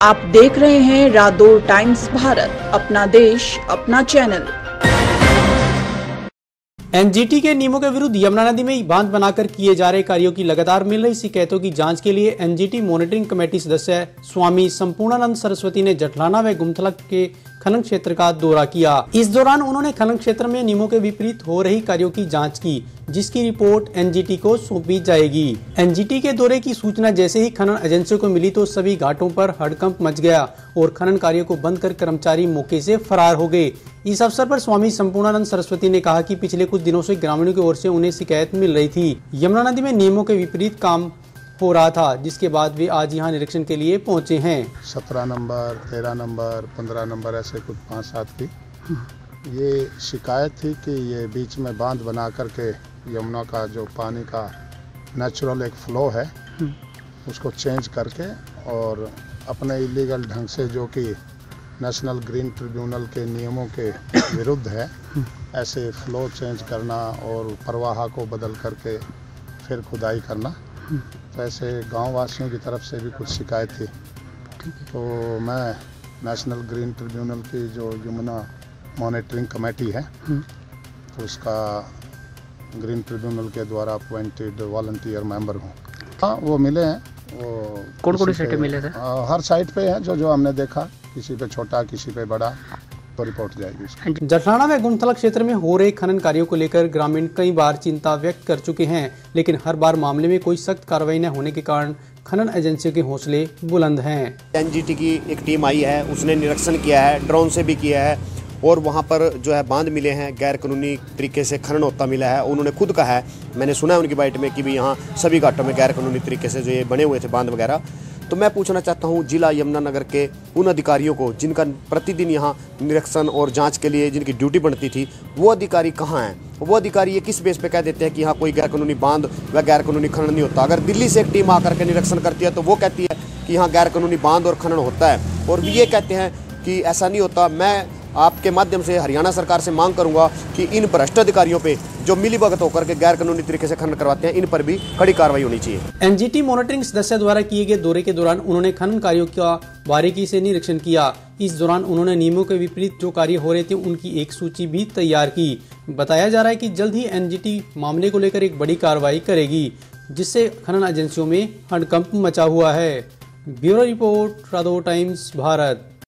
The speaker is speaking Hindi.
आप देख रहे हैं रादौर टाइम्स भारत अपना देश अपना चैनल। एनजीटी के नियमों के विरुद्ध यमुना नदी में बाँध बनाकर किए जा रहे कार्यों की लगातार मिल रही शिकायतों की जाँच के लिए एनजीटी मॉनिटरिंग कमेटी सदस्य स्वामी संपूर्णानंद सरस्वती ने जठलाना व गुमथलक के खनन क्षेत्र का दौरा किया। इस दौरान उन्होंने खनन क्षेत्र में नियमों के विपरीत हो रही कार्यों की जाँच की, जिसकी रिपोर्ट एनजीटी को सौंपी जाएगी। एनजीटी के दौरे की सूचना जैसे ही खनन एजेंसियों को मिली तो सभी घाटों पर हड़कंप मच गया और खनन कार्य को बंद कर कर्मचारी मौके से फरार हो गए। इस अवसर पर स्वामी संपूर्णानंद सरस्वती ने कहा कि पिछले कुछ दिनों से ग्रामीणों की ओर से उन्हें शिकायत मिल रही थी। यमुना नदी में नियमों के विपरीत काम हो रहा था जिसके बाद वे आज यहाँ निरीक्षण के लिए पहुँचे हैं। सत्रह नंबर तेरह नंबर पंद्रह नंबर ऐसे कुछ पाँच सात की। ये शिकायत थी कि ये बीच में बाँध बना करके यमुना का जो पानी का नेचुरल एक फ्लो है उसको चेंज करके और अपने इलीगल ढंग से जो कि नेशनल ग्रीन ट्रिब्यूनल के नियमों के विरुद्ध है। ऐसे फ्लो चेंज करना और प्रवाह को बदल करके फिर खुदाई करना। तो ऐसे गाँव वासियों की तरफ़ से भी कुछ शिकायत। थी तो मैं नेशनल ग्रीन ट्रिब्यूनल की जो यमुना मॉनिटरिंग कमेटी है तो उसका ग्रीन ट्रिब्यूनल के द्वारा अपॉइंटेड वॉल्टियर मेंबर हूँ। हाँ वो मिले हैं। कौन कौन मिले थे? हाँ, हर साइट पे है जो जो हमने देखा। किसी पे छोटा किसी पे बड़ा तो रिपोर्ट जाएगी उसकी। जठराना व गुमथला क्षेत्र में हो रहे खनन कार्यों को लेकर ग्रामीण कई बार चिंता व्यक्त कर चुके हैं लेकिन हर बार मामले में कोई सख्त कार्रवाई न होने के कारण खनन एजेंसियों के हौसले बुलंद हैं। एनजीटी की एक टीम आई है उसने निरीक्षण किया है ड्रोन से भी किया है। और वहाँ पर जो है बाँध मिले हैं गैर कानूनी तरीके से खनन होता मिला है। उन्होंने खुद कहा है, मैंने सुना है उनकी बाइट में कि भी यहाँ सभी घाटों में गैर कानूनी तरीके से जो ये बने हुए थे बाँध वगैरह। तो मैं पूछना चाहता हूँ, जिला यमुनानगर के उन अधिकारियों को जिनका प्रतिदिन यहाँ निरीक्षण और जाँच के लिए जिनकी ड्यूटी बनती थी, वो अधिकारी कहाँ हैं? वो अधिकारी ये किस बेस पे कह देते हैं कि यहाँ कोई गैर कानूनी बाँध व गैर कानूनी खनन नहीं होता? अगर दिल्ली से एक टीम आकर के निरीक्षण करती है तो वो कहती है कि यहाँ गैर कानूनी बाँध और खनन होता है। और ये कहते हैं कि ऐसा नहीं होता, मैं आपके माध्यम से हरियाणा सरकार से मांग करूँगा कि इन भ्रष्ट अधिकारियों पे जो मिली भगत होकर के गैर कानूनी तरीके से खनन करवाते हैं, इन पर भी कड़ी कार्रवाई होनी चाहिए। एनजीटी मॉनिटरिंग सदस्य द्वारा किए गए दौरे के दौरान उन्होंने खनन कार्यों का बारीकी से निरीक्षण किया। इस दौरान उन्होंने नियमों के विपरीत जो कार्य हो रहे थे, उनकी एक सूची भी तैयार की। बताया जा रहा है कि जल्द ही एनजीटी मामले को लेकर एक बड़ी कार्रवाई करेगी, जिससे खनन एजेंसियों में हड़कंप मचा हुआ है। ब्यूरो रिपोर्ट रादो टाइम्स, भारत।